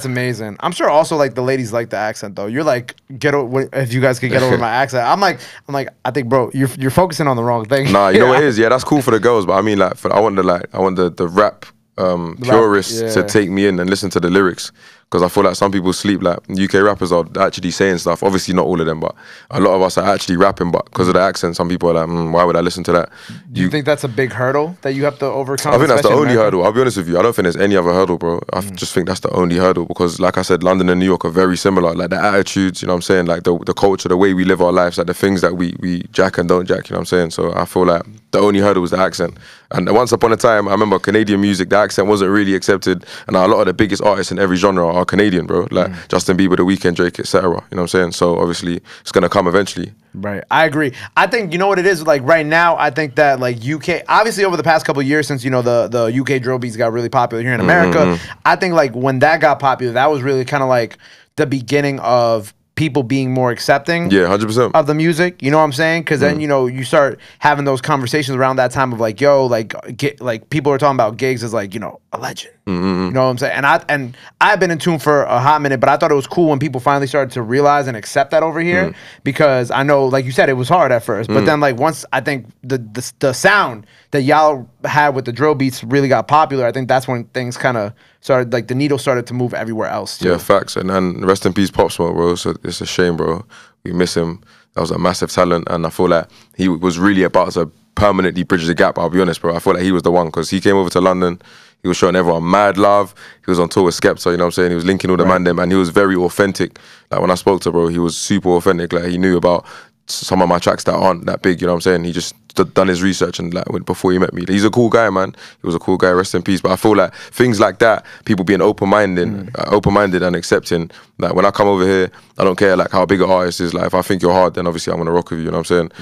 That's amazing. I'm sure also like the ladies like the accent though. You're like get o- if you guys could get over my accent. I'm like I'm like I think bro, you're you're focusing on the wrong thing. Nah, you know what it is? Yeah, that's cool for the girls, but I mean, like, for, I want the like, I want the the rap um, purists yeah. to take me in and listen to the lyrics because I feel like some people sleep. Like UK rappers are actually saying stuff. Obviously, not all of them, but a lot of us are actually rapping. But because of the accent, some people are like, mm, why would I listen to that? Do you, think that's a big hurdle that you have to overcome? I think that's the only hurdle. I'll be honest with you. I don't think there's any other hurdle, bro. I Mm. just think that's the only hurdle because, like I said, London and New York are very similar. Like the attitudes, you know what I'm saying? Like the, the culture, the way we live our lives, like the things that we, we jack and don't jack, you know what I'm saying? So I feel like the only hurdle was the accent. And once upon a time, I remember Canadian music, the accent wasn't really accepted. And a lot of the biggest artists in every genre are Canadian, bro. Like Mm. Justin Bieber, The Weeknd, Drake, etc. You know what I'm saying? So obviously, it's going to come eventually. Right. I agree. I think you know what it is like right now. I think that like UK, obviously over the past couple of years since you know the the UK drill beats got really popular here in America. I think like when that got popular, that was really kind of like the beginning of people being more accepting. Yeah, 100%. Of the music, you know what I'm saying? Because then mm. you know you start having those conversations around that time of like, yo, like, get like people are talking about Giggs as like you know a legend. Mm, mm, you know what I'm saying? And I and I've been in tune for a hot minute, but I thought it was cool when people finally started to realize and accept that over here because I know, like you said, it was hard at first, but then like once I think the, the the sound that y'all had with the drill beats really got popular, I think that's when things kind of started like the needle started to move everywhere else. Too. Yeah, facts. And and rest in peace, Pop Smoke, bro. So it's a shame, bro. We miss him. That was a massive talent, and I feel like he was really about to permanently bridge the gap. I'll be honest, bro. I feel like he was the one because he came over to London. He was showing everyone mad love. He was on tour with Skepta, you know what I'm saying? He was linking all the man them, and he was very authentic. Like when I spoke to bro, he was super authentic. Like he knew about some of my tracks that aren't that big, you know what I'm saying? He just d- done his research and like when, before he met me. He's a cool guy, man. He was a cool guy, rest in peace. But I feel like things like that, people being open-minded, uh, open-minded and accepting. Like when I come over here, I don't care like how big an artist is. Like if I think you're hard, then obviously I'm gonna rock with you, you know what I'm saying?